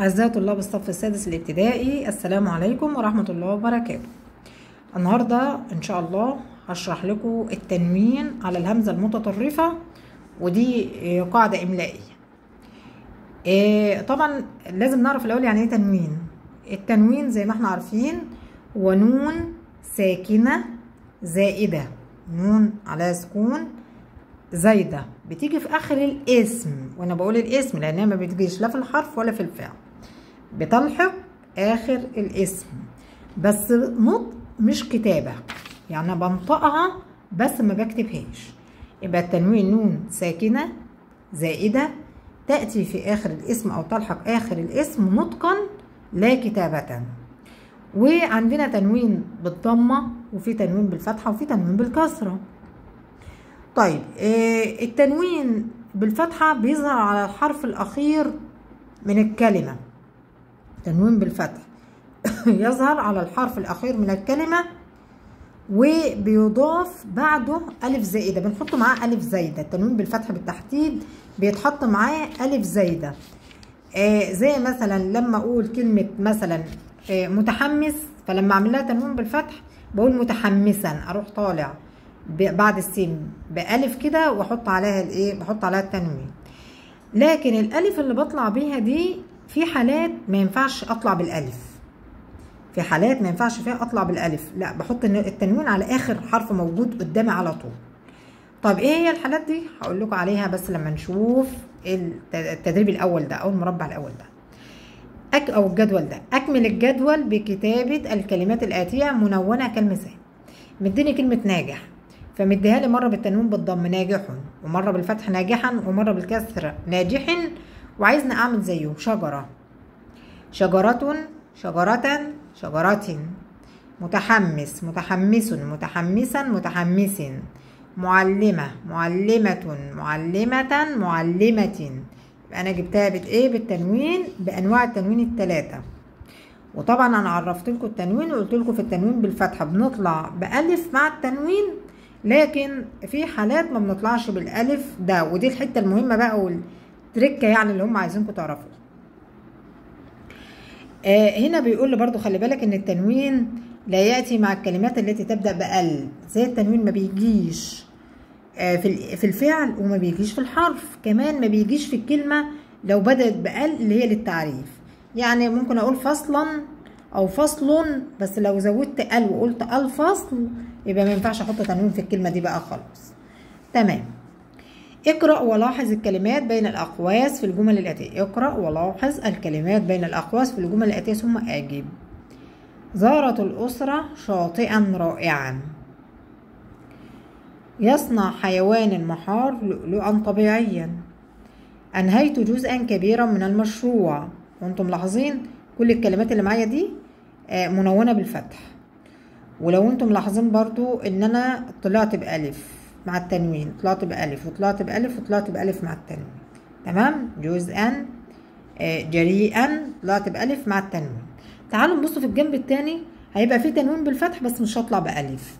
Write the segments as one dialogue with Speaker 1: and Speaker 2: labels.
Speaker 1: أعزائي طلاب الصف السادس الابتدائي السلام عليكم ورحمة الله وبركاته. النهاردة إن شاء الله هشرح لكم التنوين على الهمزة المتطرفة ودي قاعدة إملائية. آه، طبعا لازم نعرف الأول يعني إيه تنوين. التنوين زي ما إحنا عارفين هو نون ساكنة زائدة. نون على سكون زايدة. بتيجي في آخر الاسم وأنا بقول الاسم لأنها ما بتجيش لا في الحرف ولا في الفعل. بتلحق آخر الاسم. بس نطق مش كتابة. يعني بنطقها بس ما بكتبهاش. يبقى التنوين نون ساكنة زائدة تأتي في آخر الاسم أو تلحق آخر الاسم نطقا لا كتابة. وعندنا تنوين بالضمة وفي تنوين بالفتحة وفي تنوين بالكسرة. طيب آه، التنوين بالفتحة بيظهر على الحرف الأخير من الكلمة. تنوين بالفتح. يظهر على الحرف الأخير من الكلمة وبيضاف بعده ألف زائدة. بنحط معاه ألف زايدة. التنوين بالفتح بالتحديد بيتحط معاه ألف زايدة. آه زي مثلا لما أقول كلمة مثلا آه متحمس فلما أعمل لها تنوين بالفتح بقول متحمسا. أروح طالع بعد السين بألف كده وأحط عليها الإيه؟ بحط عليها التنوين. لكن الألف اللي بطلع بيها دي في حالات ما ينفعش أطلع بالألف. في حالات ما ينفعش فيها أطلع بالألف. لا بحط التنوين على آخر حرف موجود قدامي على طول. طب إيه هي الحالات دي؟ هقول لكم عليها بس لما نشوف الت- التدريب الأول ده أو المربع الأول ده. أك أو الجدول ده. أكمل الجدول بكتابة الكلمات الآتية منونة كالمثال. مديني كلمة ناجح. فمديها لي مرة بالتنوين بالضم ناجح ومرة بالفتح ناجحا ومرة بالكسر ناجح وعايزني أعمل زيه شجرة. شجرة شجرة شجرة. متحمس متحمس متحمسا متحمس معلمة معلمة معلمة معلمة. أنا جبتها بإيه بالتنوين بأنواع التنوين الثلاثة وطبعا أنا عرفت لكم التنوين وقلت لكم في التنوين بالفتحة. بنطلع بألف مع التنوين لكن في حالات ما بنطلعش بالألف ده. ودي الحتة المهمة بقى والتركة يعني اللي هم عايزينكم تعرفوها آه، هنا بيقول برضو خلي بالك إن التنوين لا يأتي مع الكلمات التي تبدأ بأل زي التنوين ما بيجيش آه، في في الفعل وما بيجيش في الحرف كمان ما بيجيش في الكلمة لو بدأت بأل اللي هي للتعريف. يعني ممكن أقول فصلا أو فصل بس لو زودت أل وقلت الفصل يبقى ما ينفعش أحط تنوين في الكلمة دي بقى خالص. تمام. اقرأ ولاحظ الكلمات بين الأقواس في الجمل الآتية اقرأ ولاحظ الكلمات بين الأقواس في الجمل الآتية ثم أجب زارت الأسرة شاطئا رائعا. يصنع حيوان المحار لؤلؤا طبيعيا. أنهيت جزءا كبيرا من المشروع. وأنتم ملاحظين كل الكلمات اللي معايا دي؟ آه، منونة بالفتح. ولو أنتم ملاحظين برضو إن أنا طلعت بألف. مع التنوين طلعت بألف وطلعت بألف وطلعت بألف مع التنوين. تمام؟ جزءا آه، جريئا طلعت بألف مع التنوين. تعالوا نبص في الجنب التاني. هيبقى فيه تنوين بالفتح بس مش هطلع بألف.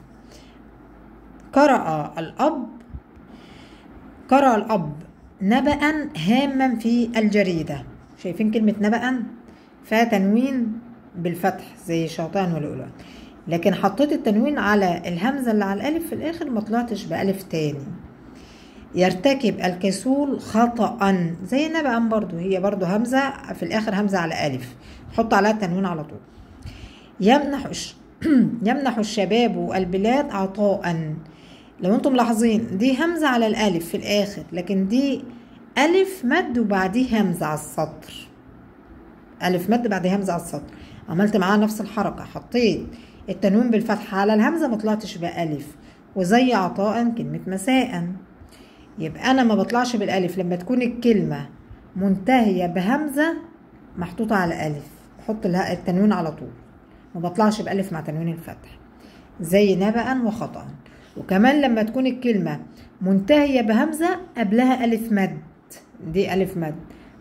Speaker 1: قرأ الأب قرأ الأب نبأ هاما في الجريدة. شايفين كلمة نبأ فيها تنوين بالفتح زي شيطان ولؤلؤ لكن حطيت التنوين على الهمزة اللي على الألف في الآخر ما طلعتش بألف تاني. يرتكب الكسول خطأ زي نبأ برضو هي برضو همزة في الآخر همزة على ألف. حط عليها التنوين على طول. يمنح يمنح الشباب البلاد عطاء. لو أنتم ملاحظين دي همزة على الألف في الآخر لكن دي ألف مد وبعديه همزة على السطر. ألف مد بعد همزة على السطر. عملت معاها نفس الحركة حطيت التنوين بالفتحة على الهمزة ما طلعتش بألف وزي عطاء كلمة مساء. يبقى أنا ما بطلعش بالألف لما تكون الكلمة منتهية بهمزة محطوطة على ألف بحط التنوين على طول. ما بطلعش بألف مع تنوين الفتح. زي نبأ وخطأ. وكمان لما تكون الكلمة منتهية بهمزة قبلها ألف مد. دي ألف مد.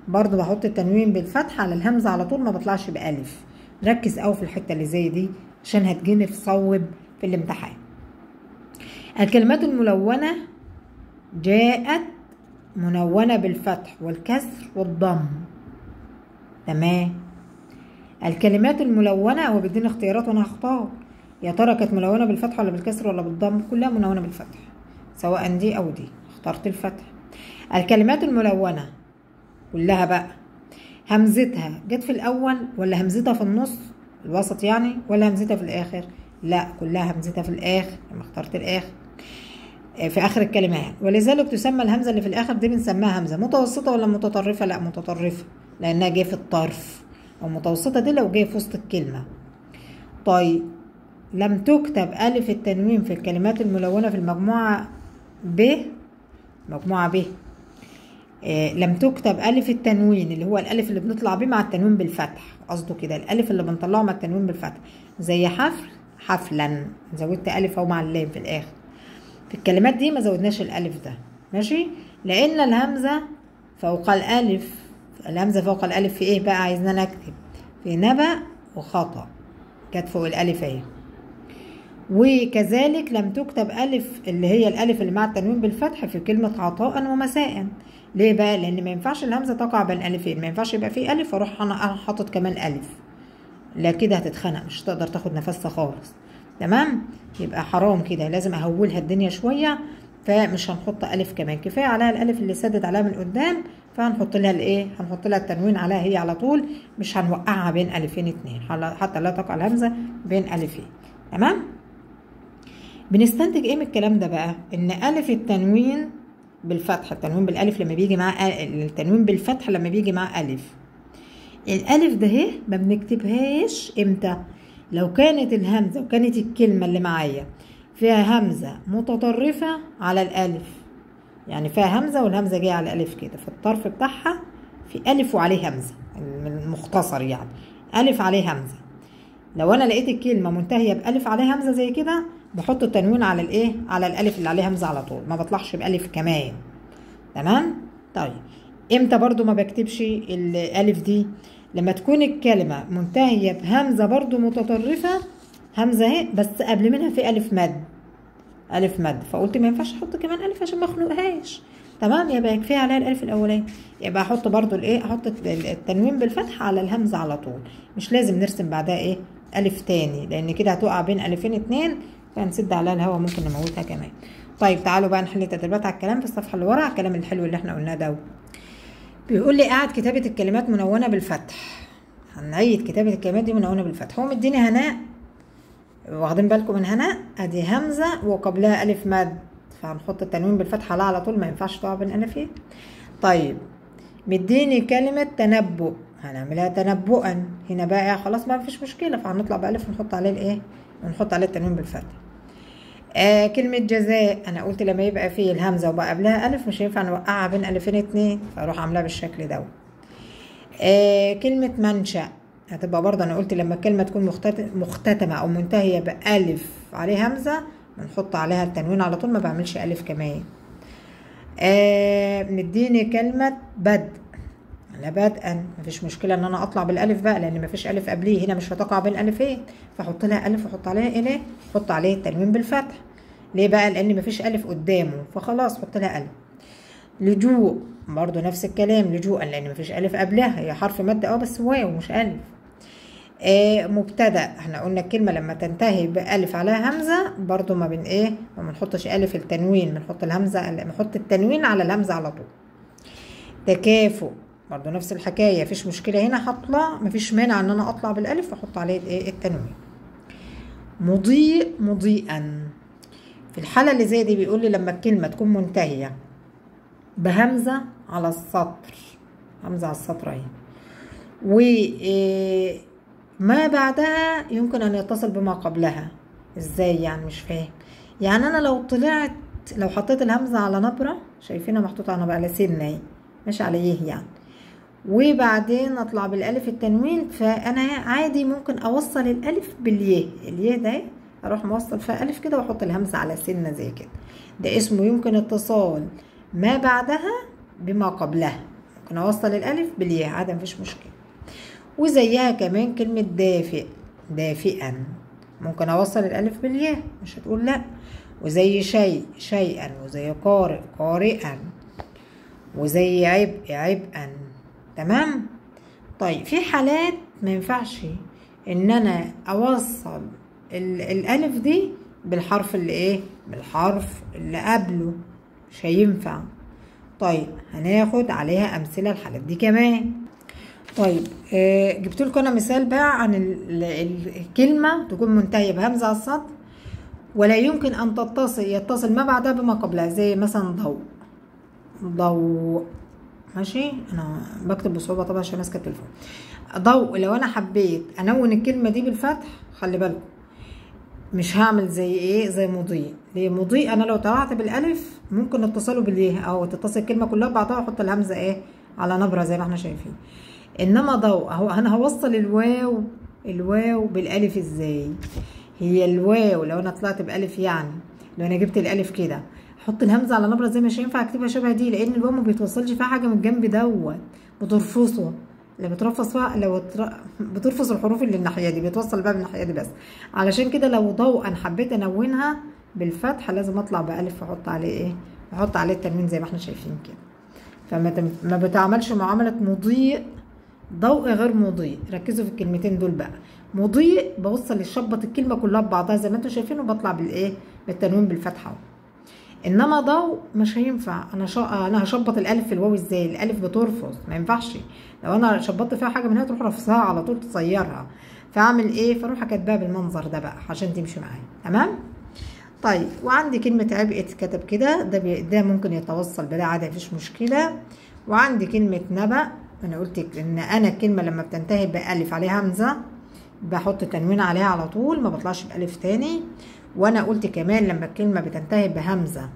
Speaker 1: برضو بحط التنوين بالفتح على الهمزة على طول ما بطلعش بألف. ركز أوي في الحتة اللي زي دي. عشان هتجيني في صوب في الامتحان. الكلمات الملونة جاءت منونة بالفتح والكسر والضم. تمام؟ الكلمات الملونة هو بيديني اختيارات وأنا هختار. يا ترى كانت ملونة بالفتح ولا بالكسر ولا بالضم؟ كلها ملونة بالفتح سواء دي أو دي. اخترت الفتح. الكلمات الملونة كلها بقى. همزتها جت في الأول ولا همزتها في النص؟ الوسط يعني ولا همزتها في الآخر؟ لا كلها همزتها في الآخر لما اخترت الآخر. في آخر الكلمات ولذلك تسمى الهمزة اللي في الآخر دي بنسميها همزة. متوسطة ولا متطرفة؟ لا متطرفة لأنها جاية في الطرف. أو متوسطه دي لو جاية في وسط الكلمة. طيب لم تكتب ألف التنوين في الكلمات الملونة في المجموعة ب؟ مجموعة ب. إيه لم تكتب ألف التنوين اللي هو الألف اللي بنطلع بيه مع التنوين بالفتح. قصده كده الألف اللي بنطلعه مع التنوين بالفتح. زي حفل حفلا. زودت ألف أهو مع اللام في الآخر. في الكلمات دي ما زودناش الألف ده. ماشي؟ لأن الهمزة فوق الألف الهمزة فوق الألف في إيه بقى؟ عايزنا نكتب. في نبأ وخطأ. كانت فوق الألف أهي. وكذلك لم تكتب ألف اللي هي الألف اللي مع التنوين بالفتح في كلمة عطاء ومساء. ليه بقى؟ لأن ما ينفعش الهمزة تقع بين ألفين ما ينفعش يبقى في ألف وأروح أنا حاطط كمان ألف. لا كده هتتخنق مش هتقدر تاخد نفسها خالص. تمام؟ يبقى حرام كده لازم أهولها الدنيا شوية فمش هنحط ألف كمان. كفاية عليها الألف اللي سدد عليها من قدام فهنحط لها الإيه؟ هنحط لها التنوين عليها هي على طول مش هنوقعها بين ألفين اتنين حتى لا تقع الهمزة بين ألفين. تمام؟ بنستنتج إيه من الكلام ده بقى؟ إن ألف التنوين بالفتح التنوين بالألف لما بيجي مع التنوين بالفتح لما بيجي مع ألف. الألف ده اهي ما بنكتبهاش إمتى؟ لو كانت الهمزة وكانت الكلمة اللي معايا فيها همزة متطرفة على الألف. يعني فيها همزة والهمزة جاية على الألف كده في الطرف بتاعها في ألف وعليه همزة المختصر يعني. ألف عليه همزة. لو أنا لقيت الكلمة منتهية بألف عليه همزة زي كده بحط التنوين على الايه؟ على الالف اللي عليه همزة على طول. ما بطلعش بألف كمان. تمام؟ طيب. إمتى برضو ما بكتبش الالف دي؟ لما تكون الكلمة منتهية بهمزة برضو متطرفة همزة اهي بس قبل منها في ألف مد. ألف مد. فقلت ما ينفعش أحط كمان ألف عشان ما أخنقهاش. تمام؟ يبقى كفايه عليها الألف الأولاني. يبقى أحط برضو الايه؟ أحط التنوين بالفتح على الهمزة على طول. مش لازم نرسم بعدها إيه؟ ألف تاني لأن كده هتقع بين ألفين اتنين فهنسد عليها الهوا ممكن نموتها كمان. طيب تعالوا بقى نحل تدريبات على الكلام في الصفحة اللي ورا الكلام الحلو اللي إحنا قلناه ده بيقول لي قاعد كتابة الكلمات منونة بالفتح. هنعيد كتابة الكلمات دي منونة بالفتح. هو مديني هناء واخدين بالكم من هناء؟ أدي همزة وقبلها ألف مد. فهنحط التنوين بالفتحه لا على طول ما ينفعش تقع بين الفين طيب مديني كلمة تنبؤ. هنعملها تنبؤا. هنا بقى خلاص ما فيش مشكلة. فهنطلع بألف ونحط عليه الإيه؟ ونحط عليه التنوين بالفتح. آه كلمة جزاء أنا قلت لما يبقى فيه الهمزة وبقى قبلها ألف مش هينفع نوقعها بين ألفين اتنين فأروح عاملاها بالشكل ده. آه كلمة منشأ هتبقى برضه أنا قلت لما الكلمة تكون مختتمة أو منتهية بألف عليه همزة بنحط عليها التنوين على طول ما بعملش ألف كمان. آه مديني كلمة بدء أنا بدءا مفيش مشكلة إن أنا أطلع بالألف بقى لأن مفيش ألف قبليه. هنا مش هتقع بين الفين فاحط لها ألف واحط عليها إيه أحط عليه التنوين بالفتح. ليه بقى؟ لأن مفيش ألف قدامه. فخلاص حط لها ألف. لجوء. برضو نفس الكلام لجوءا لأن مفيش ألف قبلها. هي حرف مد آه بس واو مش ألف. آه مبتدأ. إحنا قلنا الكلمة لما تنتهي بألف عليها همزة برضو ما بين إيه ما بنحطش ألف التنوين. بنحط الهمزة بنحط التنوين على الهمزة على طول. تكافؤ. برضو نفس الحكاية مفيش مشكلة هنا هطلع مفيش مانع إن أنا أطلع بالألف وأحط عليه إيه التنوين مضيء مضيئا. في الحالة اللي زي دي بيقول لي لما الكلمة تكون منتهية بهمزة على السطر. همزة على السطر أهي. وما بعدها يمكن أن يتصل بما قبلها. إزاي يعني؟ مش فاهم. يعني أنا لو طلعت لو حطيت الهمزة على نبرة شايفينها محطوطة على على سنة مش على إيه يعني؟ وبعدين أطلع بالألف التنوين فأنا عادي ممكن أوصل الألف بالياء. الياء ده أروح موصل فيها ألف كده وأحط الهمزة على سنة زي كده. ده اسمه يمكن اتصال ما بعدها بما قبلها. ممكن أوصل الألف بالياء عادي مفيش مشكلة. وزيها كمان كلمة دافئ دافئا. ممكن أوصل الألف بالياء مش هتقول لأ. وزي شيء شيئا. وزي قارئ قارئا. وزي عبء عبئا. تمام؟ طيب في حالات ما ينفعش إن أنا أوصل ال- الألف دي بالحرف اللي إيه؟ بالحرف اللي قبله. مش هينفع. طيب هناخد عليها أمثلة الحالات دي كمان. طيب آه جبت لكم أنا مثال بقى عن ال- ال- الكلمة تكون منتهية بهمزة على السطر ولا يمكن أن تتصل يتصل ما بعدها بما قبلها زي مثلا ضوء. ضوء. ماشي؟ أنا بكتب بصعوبة طبعا عشان ماسكه التليفون ضوء لو أنا حبيت أنون الكلمة دي بالفتح خلي بالكم. مش هعمل زي إيه؟ زي مضيء. ليه؟ مضيء أنا لو طلعت بالألف ممكن اتصله باليه أو تتصل الكلمة كلها ببعضها وأحط الهمزة إيه؟ على نبرة زي ما إحنا شايفين. إنما ضوء أهو أنا هوصل الواو الواو بالألف إزاي؟ هي الواو لو أنا طلعت بألف يعني لو أنا جبت الألف كده. أحط الهمزة على نبرة زي مش هينفع اكتبها شبه دي لأن الواو ما بيتوصلش فيها حاجة من الجنب دوت. بترفصه. اللي بترفص فيها لو تر... بترفص الحروف اللي الناحية دي بتوصل بقى من الناحية دي بس. علشان كده لو ضوءا حبيت أنونها بالفتح لازم أطلع بألف وأحط عليه إيه؟ واحط عليه التنوين زي ما إحنا شايفين كده. فما تم... ما بتعملش معاملة مضيء ضوء غير مضيء. ركزوا في الكلمتين دول بقى. مضيء بوصل الشبط الكلمة كلها ببعضها زي ما أنتم شايفين وبطلع بالإيه؟ بالتنوين بالفتحة إنما ضوء مش هينفع. أنا شا... أنا هشبط الألف في الواو إزاي؟ الألف بترفض ما ينفعش. لو أنا شبطت فيها حاجة من هنا تروح رفصها على طول تصيرها. فأعمل إيه؟ فأروح كاتباها بالمنظر ده بقى عشان تمشي معايا. تمام؟ طيب وعندي كلمة عبء اتكتب كده. ده بي... ده ممكن يتوصل بلا عادة مفيش مشكلة. وعندي كلمة نبأ. أنا قلت إن أنا الكلمة لما بتنتهي بألف عليها همزة بحط تنوين عليها على طول ما بطلعش بألف تاني. وأنا قلت كمان لما الكلمة بتنتهي بهمزة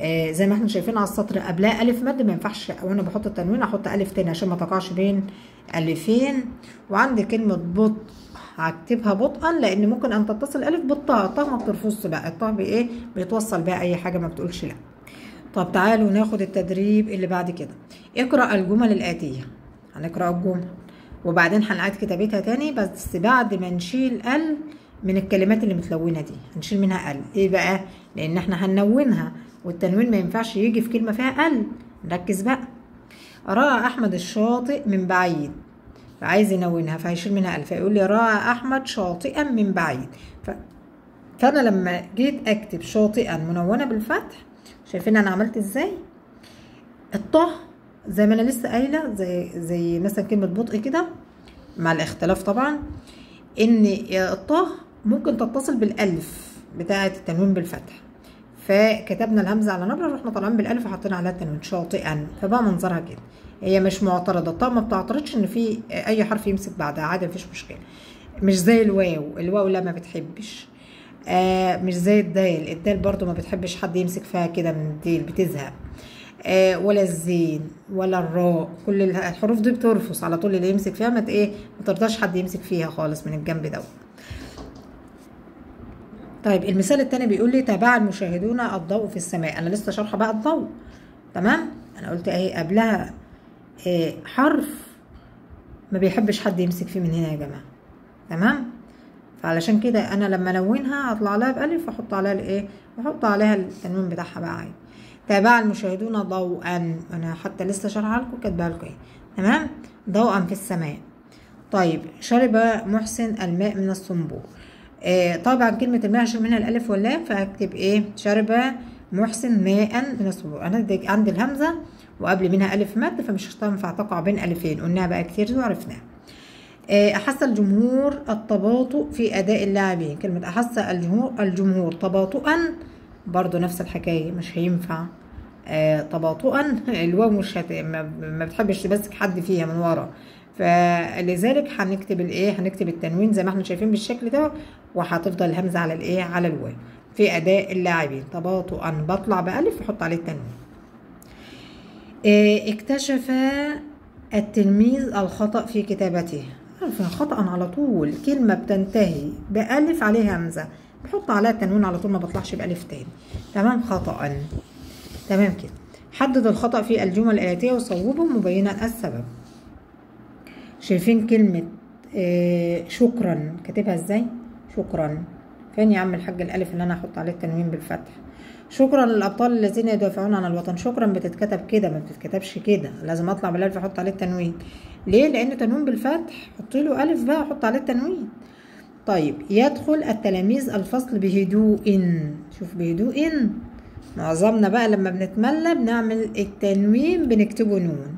Speaker 1: آه زي ما إحنا شايفين على السطر قبلها ألف مد ما ينفعش وأنا بحط التنوين أحط ألف تاني عشان ما تقعش بين ألفين. وعندي كلمة بطء هكتبها بطئا لأن ممكن أن تتصل ألف بالطاء الطاء ما بترفضش بقى الطاء بايه بيتوصل بقى أي حاجة ما بتقولش لأ. طب تعالوا ناخد التدريب اللي بعد كده. اقرأ الجمل الآتية. هنقرأ الجمل. وبعدين هنعيد كتابتها تاني بس بعد ما نشيل ال من الكلمات اللي متلونة دي. هنشيل منها ال. إيه بقى؟ لأن إحنا هنونها والتنوين ما ينفعش يجي في كلمة فيها ال. نركز بقى. رأى أحمد الشاطئ من بعيد. فعايز ينونها فهيشيل منها ال. فيقول لي رأى أحمد شاطئا من بعيد. ف... فأنا لما جيت أكتب شاطئا منونة بالفتح شايفين أنا عملت إزاي؟ الطه زي ما أنا لسه قايلة زي زي مثلا كلمة بطء كده مع الاختلاف طبعا إن الطه ممكن تتصل بالألف بتاعة التنوين بالفتح. فكتبنا الهمزة على نبرة رحنا طالعين بالألف وحطينا عليها التنوين شاطئا. فبقى منظرها كده. هي مش معترضة. الطاء ما بتعترضش إن في أي حرف يمسك بعدها. عادي مفيش مشكلة. مش زي الواو. الواو لا ما بتحبش. آه مش زي الدال. الدال برضو ما بتحبش حد يمسك فيها كده من الديل بتزهق. آه ولا الزين ولا الراء. كل الحروف دي بترفص على طول. اللي يمسك فيها ما إيه ما ترضاش حد يمسك فيها خالص من الجنب دوت. طيب المثال التاني بيقول لي تابع المشاهدون الضوء في السماء. أنا لسه شارحه بقى الضوء. تمام؟ أنا قلت اهي قبلها إيه؟ حرف ما بيحبش حد يمسك فيه من هنا يا جماعة. تمام؟ فعلشان كده أنا لما ألونها هطلع لها بألف وأحط عليها الإيه؟ وأحط عليها التنوين بتاعها بقى عادي. تابع المشاهدون ضوءا. أنا حتى لسه شارحه لكم كاتباها لكم إيه؟ تمام؟ ضوءا في السماء. طيب شرب محسن الماء من الصنبور. آه طبعا كلمة الماء عشان منها الألف واللام فهكتب إيه؟ شرب محسن ماء من الصبور أنا عندي الهمزة وقبل منها ألف مد فمش هتنفع تقع بين ألفين. قلناها بقى كتير وعرفناها آه أحس الجمهور التباطؤ في أداء اللاعبين. كلمة أحس الجمهور الجمهور تباطؤا برضو نفس الحكاية. مش هينفع آه تباطؤا. الواو مش هت... ما بتحبش تمسك حد فيها من ورا. فلذلك هنكتب الايه هنكتب التنوين زي ما إحنا شايفين بالشكل ده وهتفضل الهمزه على الايه على الواو. في اداء اللاعبين تباطؤا بطلع بألف واحط عليه التنوين. إيه اكتشف التلميذ الخطأ في كتابته. خطأ على طول كلمة بتنتهي بألف عليها همزة. بحط عليها التنوين على طول ما بطلعش بألف تاني. تمام؟ خطا. تمام كده. حدد الخطأ في الجمل الآتية وصوبه مبينا السبب. شايفين كلمة آه شكرا. كاتبها إزاي؟ شكرا. فين يا عم الحاج الألف اللي أنا أحط عليه التنوين بالفتح؟ شكرا للأبطال الذين يدافعون عن الوطن. شكرا بتتكتب كده ما بتتكتبش كده. لازم أطلع بالألف أحط عليه التنوين. ليه؟ لأن تنوين بالفتح. حط له ألف بقى أحط عليه التنوين. طيب يدخل التلاميذ الفصل بهدوء. شوف بهدوء. معظمنا بقى لما بنتملى بنعمل التنوين بنكتبه نون.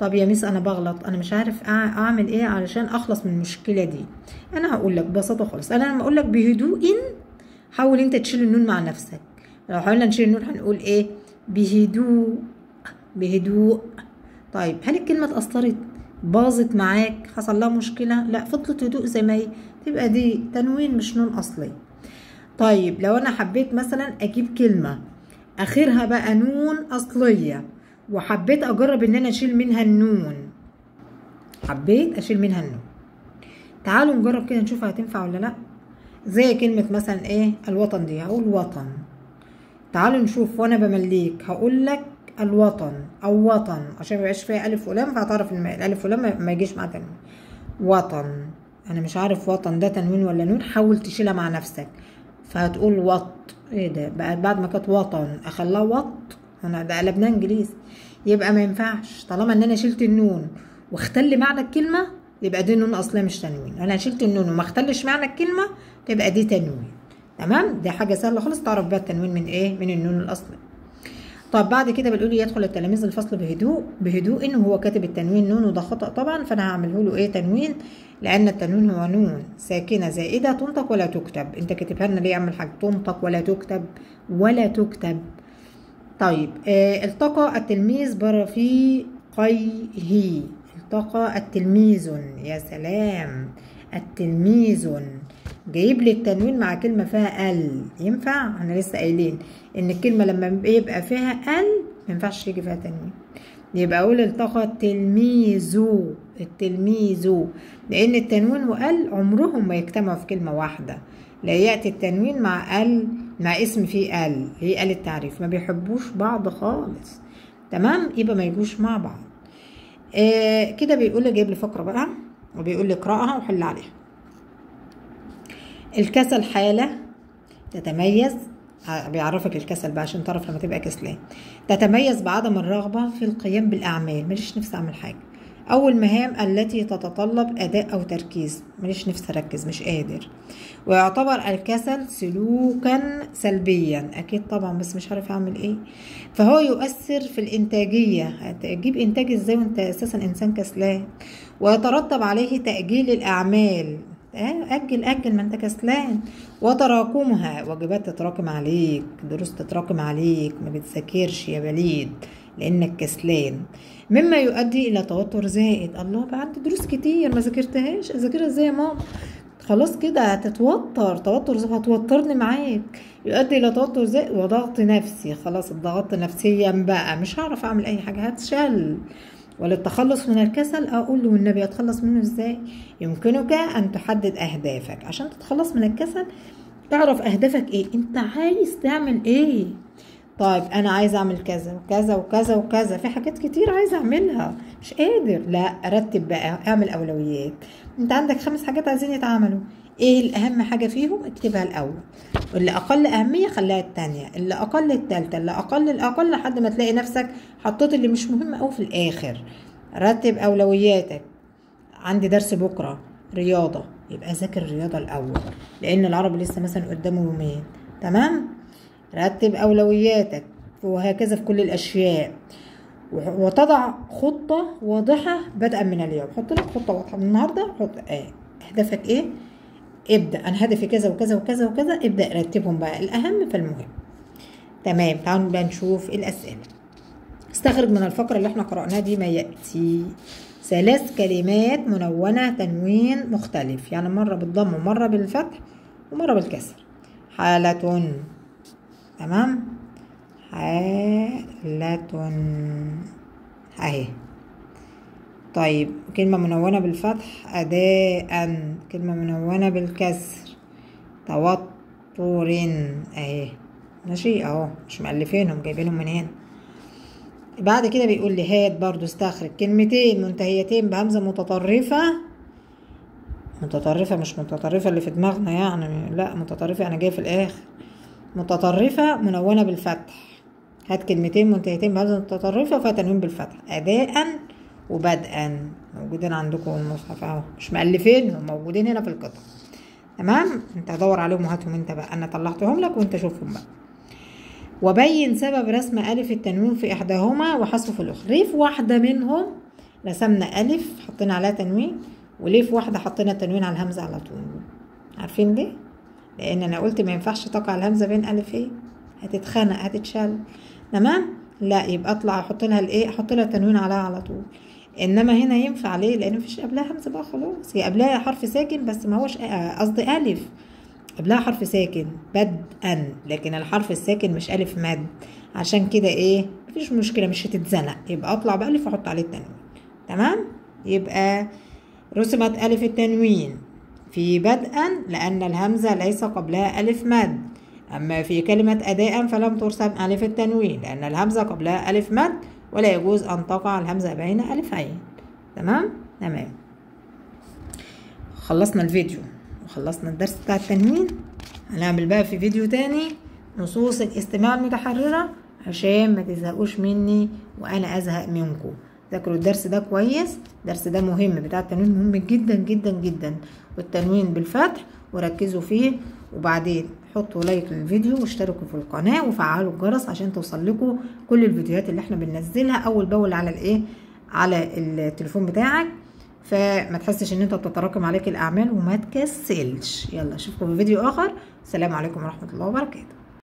Speaker 1: طب يا ميس أنا بغلط. أنا مش عارف أعمل إيه علشان أخلص من المشكلة دي. أنا هقول لك ببساطة خالص. أنا لما أقول لك بهدوء حاول أنت تشيل النون مع نفسك. لو حاولنا نشيل النون هنقول إيه؟ بهدوء بهدوء. طيب هل الكلمة اتأثرت؟ باظت معاك؟ حصل لها مشكلة؟ لا فضلت هدوء زي ما هي. تبقى دي تنوين مش نون أصلي. طيب لو أنا حبيت مثلا أجيب كلمة آخرها بقى نون أصلية. وحبيت أجرب إن أنا أشيل منها النون. حبيت أشيل منها النون. تعالوا نجرب كده نشوف هتنفع ولا لأ. زي كلمة مثلا إيه؟ الوطن دي. هقول وطن. تعالوا نشوف وأنا بمليك. هقول لك الوطن أو وطن. عشان ميبقاش فيها ألف ولام فهتعرف إن الألف ولام ما- يجيش مع تنوين. وطن. أنا مش عارف وطن ده تنوين ولا نون. حاول تشيلها مع نفسك. فهتقول وط. إيه ده؟ بعد ما كانت وطن. أخليها وط. أنا ده قلبناه إنجليزي. يبقى ما ينفعش. طالما إن أنا شلت النون واختل معنى الكلمة يبقى دي نون اصليه مش تنوين. أنا شلت النون وما اختلش معنى الكلمة تبقى دي تنوين. تمام؟ دي حاجة سهلة خالص. تعرف بقى التنوين من إيه؟ من النون الأصلي. طب بعد كده بنقول يدخل التلاميذ الفصل بهدوء بهدوء وهو كاتب التنوين نون وده خطأ طبعا فأنا هعمله له إيه؟ تنوين. لأن التنوين هو نون ساكنة زائدة تنطق ولا تكتب. أنت كاتبها لنا ليه اعمل حاجة تنطق ولا تكتب. ولا تكتب. طيب آه التقى التلميذ برفيقيه التقى التلميذ يا سلام التلميذ. جايب لي التنوين مع كلمة فيها ال. ينفع؟ إحنا لسه قايلين إن الكلمة لما بيبقى فيها ال ما ينفعش يجي فيها تنوين. يبقى أقول التقى التلميذ التلميذ. لأن التنوين وال عمرهم ما يجتمعوا في كلمة واحدة. لا يأتي التنوين مع ال مع اسم فيه ال هي ال التعريف. ما بيحبوش بعض خالص. تمام؟ يبقى ما يجوش مع بعض. آه كده بيقول لي جايب لي فقرة بقى وبيقول لي اقرأها وحل عليها. الكسل حالة تتميز بيعرفك الكسل بقى عشان تعرف لما تبقى كسلان. تتميز بعدم الرغبة في القيام بالأعمال. ماليش نفسي أعمل حاجة. أو المهام التي تتطلب أداء أو تركيز. ماليش نفسي أركز مش قادر. ويعتبر الكسل سلوكا سلبيا. أكيد طبعا بس مش عارف أعمل إيه. فهو يؤثر في الإنتاجية. هتجيب إنتاج إزاي وأنت أساسا إنسان كسلان؟ ويترتب عليه تأجيل الأعمال. أجل أجل ما أنت كسلان. وتراكمها. واجبات تتراكم عليك دروس تتراكم عليك ما بتذاكرش يا بليد لأنك كسلان. مما يؤدي إلى توتر زائد. الله بقى عندي دروس كتير ما ذاكرتهاش؟ أذاكرها إزاي يا ماما. خلاص كده هتتوتر. توتر هتوترني معاك. يؤدي إلى توتر زائد وضغط نفسي. خلاص اتضغطت نفسيا بقى. مش هعرف أعمل أي حاجة. هتشل. وللتخلص من الكسل أقول له والنبي أتخلص منه إزاي؟ يمكنك أن تحدد أهدافك. عشان تتخلص من الكسل تعرف أهدافك إيه. أنت عايز تعمل إيه؟ طيب أنا عايز أعمل كذا وكذا وكذا وكذا. في حاجات كتير عايز أعملها. مش قادر. لا رتب بقى. أعمل أولويات. أنت عندك خمس حاجات عايزين يتعملوا. إيه الأهم حاجة فيهم؟ اكتبها الأول. واللي أقل أهمية خليها التانية. اللي أقل التالتة. اللي أقل الاقل لحد ما تلاقي نفسك حطيت اللي مش مهم قوي في الآخر. رتب أولوياتك. عندي درس بكرة. رياضة. يبقى ذاكر الرياضة الأول. لأن العربي لسه مثلا قدامه يومين. تمام؟ رتب أولوياتك وهكذا في كل الأشياء. وتضع خطة واضحة بدءا من اليوم. حط لك خطة واضحة. من النهاردة حط إيه هدفك إيه؟ ابدأ. أنا هدفي كذا وكذا وكذا وكذا ابدأ رتبهم بقى. الأهم فالمهم تمام. تعالوا بقى نشوف الأسئلة. استخرج من الفقرة اللي إحنا قرأناها دي ما يأتي. ثلاث كلمات منونة تنوين مختلف. يعني مرة بالضم ومرة بالفتح ومرة بالكسر. حالة تمام؟ حالة. أهي. طيب كلمة منونة بالفتح أداء. كلمة منونة بالكسر. توتر. أهي. ماشي؟ أهو. مش مألفينهم جايبينهم من هنا بعد كده بيقول لي هات برضو استخرج كلمتين منتهيتين بهمزة متطرفة. متطرفة مش متطرفة اللي في دماغنا يعني. لا متطرفة يعني جاية في الآخر. متطرفة منونة بالفتح. هات كلمتين منتهيتين بهمزة متطرفة فيها تنوين بالفتح. أداء وبدءا موجودين عندكم المصحف أهو. مش مألفينهم موجودين هنا في القطع. تمام؟ أنت دور عليهم وهاتهم أنت بقى. أنا طلعتهم لك وأنت شوفهم بقى. وبين سبب رسم ألف التنوين في إحداهما وحذفه في الأخرى. ليه في واحدة منهم رسمنا ألف حطينا عليها تنوين. وليه في واحدة حطينا تنوين على الهمزة على طول. عارفين ليه؟ لأن أنا قلت ما ينفعش تقع الهمزة بين ألفين هتتخنق هتتشل. تمام؟ لا يبقى أطلع أحط لها الإيه؟ أحط لها تنوين عليها على طول. إنما هنا ينفع ليه؟ لأن مفيش قبلها همزه بقى خلاص. هي قبلها حرف ساكن بس ما هوش قصدي ألف. قبلها حرف ساكن بدءا. لكن الحرف الساكن مش ألف مد. عشان كده إيه؟ مفيش مشكلة مش هتتزنق. يبقى أطلع بألف وأحط عليه التنوين. تمام؟ يبقى رسمت ألف التنوين. في بدءا لأن الهمزة ليس قبلها ألف مد. أما في كلمة أداء فلم ترسم ألف التنوين لأن الهمزة قبلها ألف مد ولا يجوز أن تقع الهمزة بين ألفين. تمام؟ تمام. خلصنا الفيديو. وخلصنا الدرس بتاع التنوين. هنعمل بقى في فيديو تاني. نصوص الاستماع المتحررة عشان ما تزهقوش مني وأنا أزهق منكم. ذاكروا الدرس ده كويس. الدرس ده مهم بتاع التنوين مهم جدا جدا جدا. والتنوين بالفتح وركزوا فيه وبعدين حطوا لايك للفيديو واشتركوا في القناة وفعلوا الجرس عشان توصل لكم كل الفيديوهات اللي إحنا بننزلها. أول بأول على الإيه؟ على التليفون بتاعك. فما تحسش إن أنت بتتراكم عليك الأعمال وما تكسلش. يلا أشوفكم في فيديو آخر. السلام عليكم ورحمة الله وبركاته.